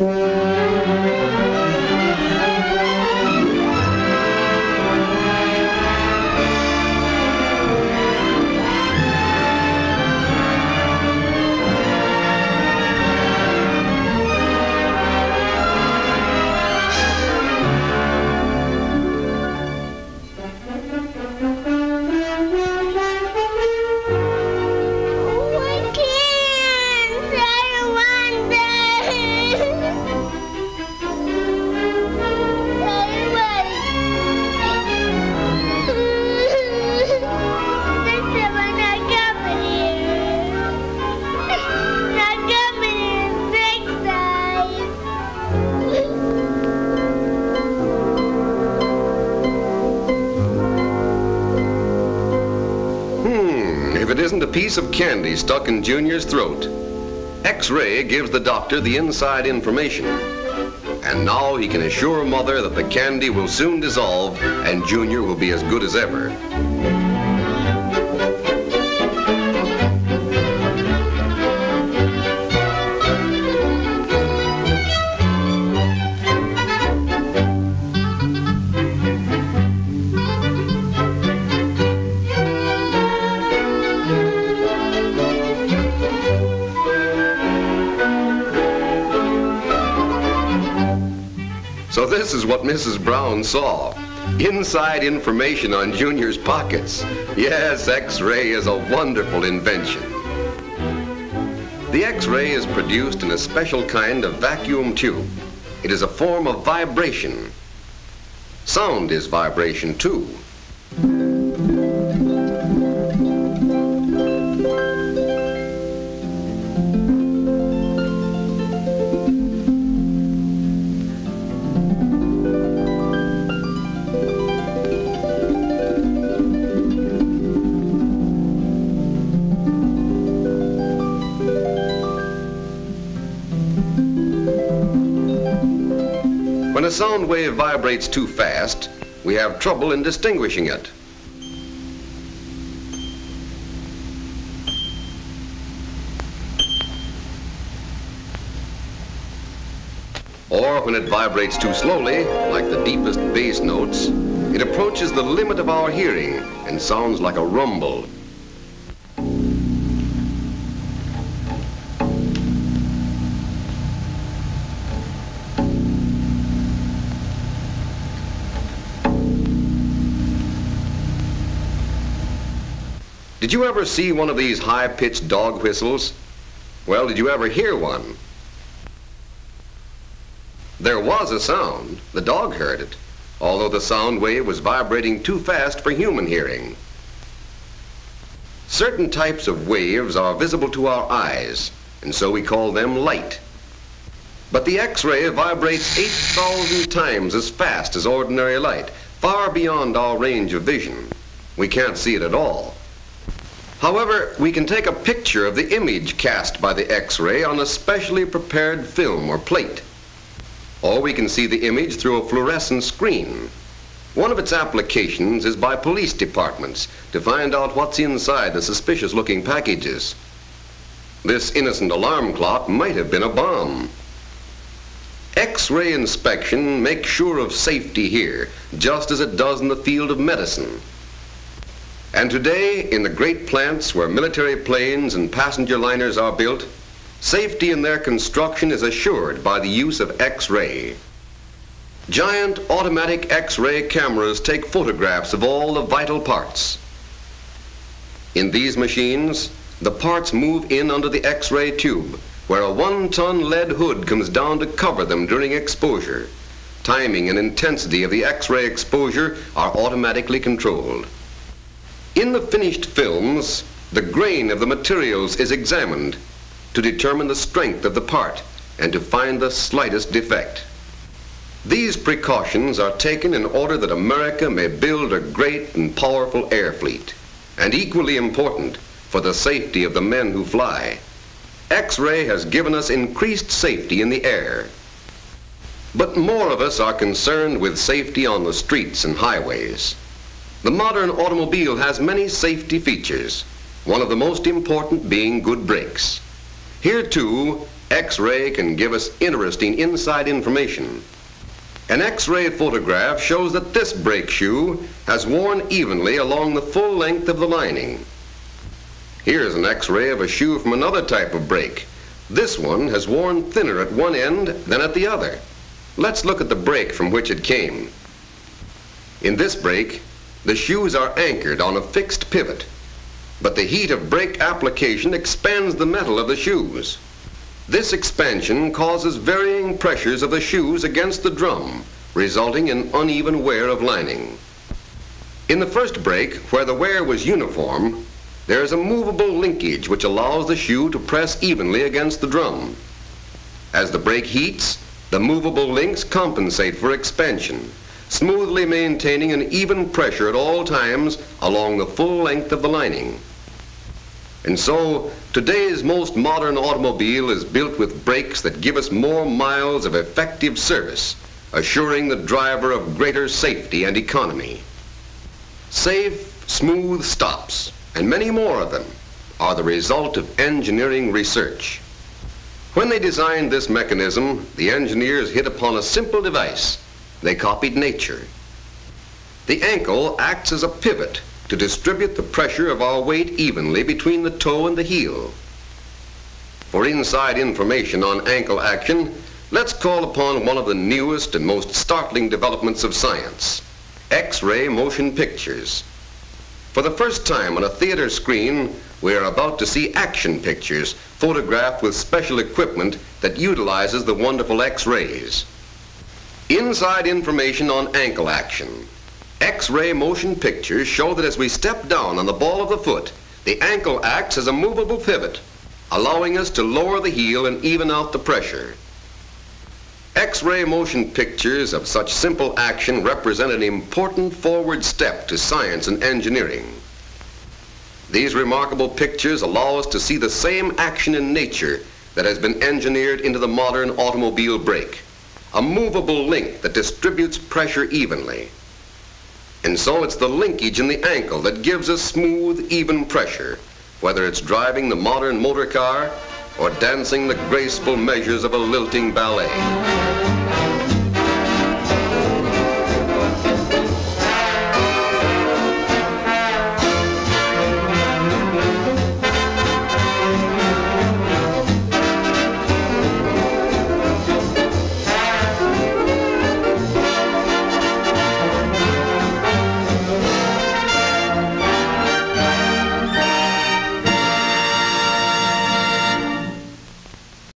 Mm-hmm. Isn't a piece of candy stuck in Junior's throat. X-ray gives the doctor the inside information. And now he can assure Mother that the candy will soon dissolve and Junior will be as good as ever. So this is what Mrs. Brown saw. Inside information on Junior's pockets. Yes, X-ray is a wonderful invention. The X-ray is produced in a special kind of vacuum tube. It is a form of vibration. Sound is vibration too. When a sound wave vibrates too fast, we have trouble in distinguishing it. Or when it vibrates too slowly, like the deepest bass notes, it approaches the limit of our hearing and sounds like a rumble. Did you ever see one of these high-pitched dog whistles? Well, did you ever hear one? There was a sound. The dog heard it, although the sound wave was vibrating too fast for human hearing. Certain types of waves are visible to our eyes, and so we call them light. But the X-ray vibrates 8,000 times as fast as ordinary light, far beyond our range of vision. We can't see it at all. However, we can take a picture of the image cast by the X-ray on a specially prepared film or plate. Or we can see the image through a fluorescent screen. One of its applications is by police departments to find out what's inside the suspicious looking packages. This innocent alarm clock might have been a bomb. X-ray inspection makes sure of safety here, just as it does in the field of medicine. And today, in the great plants where military planes and passenger liners are built, safety in their construction is assured by the use of X-ray. Giant automatic X-ray cameras take photographs of all the vital parts. In these machines, the parts move in under the X-ray tube, where a one-ton lead hood comes down to cover them during exposure. Timing and intensity of the X-ray exposure are automatically controlled. In the finished films, the grain of the materials is examined to determine the strength of the part and to find the slightest defect. These precautions are taken in order that America may build a great and powerful air fleet, and equally important, for the safety of the men who fly. X-ray has given us increased safety in the air. But more of us are concerned with safety on the streets and highways. The modern automobile has many safety features, one of the most important being good brakes. Here too, X-ray can give us interesting inside information. An X-ray photograph shows that this brake shoe has worn evenly along the full length of the lining. Here's an X-ray of a shoe from another type of brake. This one has worn thinner at one end than at the other. Let's look at the brake from which it came. In this brake, the shoes are anchored on a fixed pivot, but the heat of brake application expands the metal of the shoes. This expansion causes varying pressures of the shoes against the drum, resulting in uneven wear of lining. In the first brake, where the wear was uniform, there is a movable linkage which allows the shoe to press evenly against the drum. As the brake heats, the movable links compensate for expansion, smoothly maintaining an even pressure at all times along the full length of the lining. And so, today's most modern automobile is built with brakes that give us more miles of effective service, assuring the driver of greater safety and economy. Safe, smooth stops, and many more of them, are the result of engineering research. When they designed this mechanism, the engineers hit upon a simple device. They copied nature. The ankle acts as a pivot to distribute the pressure of our weight evenly between the toe and the heel. For inside information on ankle action, let's call upon one of the newest and most startling developments of science, X-ray motion pictures. For the first time on a theater screen, we are about to see action pictures photographed with special equipment that utilizes the wonderful X-rays. Inside information on ankle action. X-ray motion pictures show that as we step down on the ball of the foot, the ankle acts as a movable pivot, allowing us to lower the heel and even out the pressure. X-ray motion pictures of such simple action represent an important forward step to science and engineering. These remarkable pictures allow us to see the same action in nature that has been engineered into the modern automobile brake, a movable link that distributes pressure evenly. And so it's the linkage in the ankle that gives us smooth, even pressure, whether it's driving the modern motor car or dancing the graceful measures of a lilting ballet.